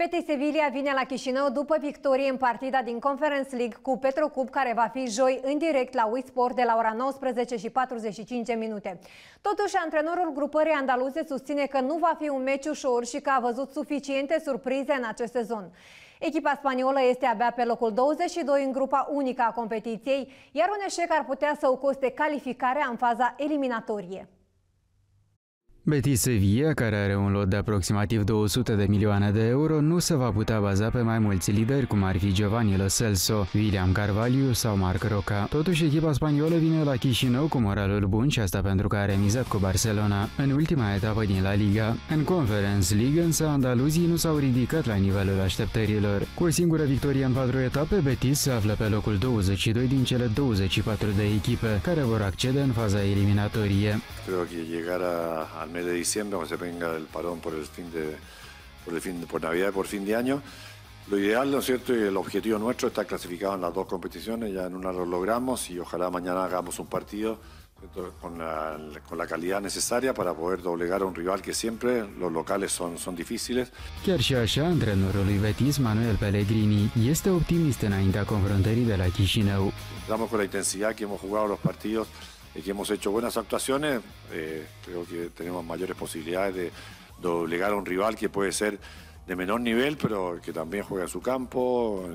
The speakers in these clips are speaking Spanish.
Betis Sevilla vine la Chișinău după victorie în partida din Conference League cu Petrocup care va fi joi în direct la Wisport de la ora 19 și 45 minute. Totuși, antrenorul grupării andaluze susține că nu va fi un meci ușor și că a văzut suficiente surprize în acest sezon. Echipa spaniolă este abia pe locul 22 în grupa unică a competiției, iar un eșec ar putea să o coste calificarea în faza eliminatorie. Betis Sevilla, care are un lot de aproximativ 200 de milioane de euro, nu se va putea baza pe mai mulți lideri, cum ar fi Giovanni Lo Celso, William Carvalho sau Marc Roca. Totuși, echipa spaniolă vine la Chișinău cu moralul bun și asta pentru că a remizat cu Barcelona în ultima etapă din La Liga. În Conference League, însă, andaluzii nu s-au ridicat la nivelul așteptărilor. Cu o singură victorie în patru etape, Betis se află pe locul 22 din cele 24 de echipe care vor accede în faza eliminatorie. Creo que llegar a, al mes de diciembre, cuando se venga el parón por el fin de, por el fin, por Navidad por fin de año. Lo ideal, ¿no es cierto? Y el objetivo nuestro está clasificado en las dos competiciones, ya en una lo logramos y ojalá mañana hagamos un partido con la, con la, calidad necesaria para poder doblegar a un rival que siempre los locales son, son difíciles. Chiar și așa, antrenorul Betis, Manuel Pellegrini, este optimist înaintea confruntării de la Chișinău. Entramos con la intensidad que hemos jugado los partidos y que hemos hecho buenas actuaciones, eh, creo que tenemos mayores posibilidades de doblegar a un rival que puede ser de menor nivel, pero que también juega en su campo,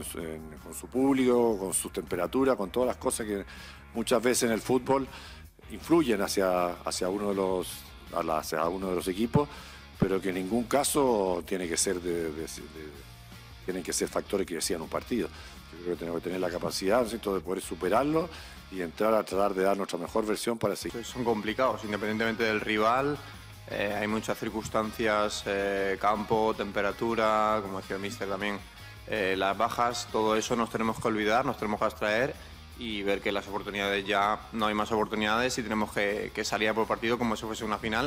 con su público, con sus temperaturas, con todas las cosas que muchas veces en el fútbol influyen hacia, hacia, uno, de los, hacia uno de los equipos, pero que en ningún caso tiene que ser de, tienen que ser factores que decían un partido. Yo creo que tenemos que tener la capacidad de poder superarlo y entrar a tratar de dar nuestra mejor versión para seguir. Son complicados, independientemente del rival. Eh, hay muchas circunstancias, eh, campo, temperatura, como decía el Mister también, eh, las bajas, todo eso nos tenemos que olvidar, nos tenemos que abstraer y ver que las oportunidades ya no hay más oportunidades y tenemos que, que salir por partido como si fuese una final